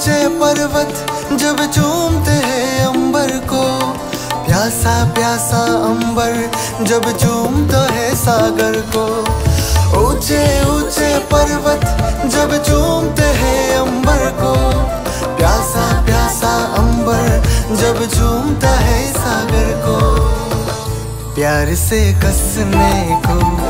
ऊँचे पर्वत जब चूमते हैं अंबर को। प्यासा प्यासा अंबर जब चूमता है सागर को। ऊँचे ऊँचे पर्वत जब चूमते हैं अंबर को। प्यासा प्यासा अंबर जब चूमता है सागर को। प्यार से कसने को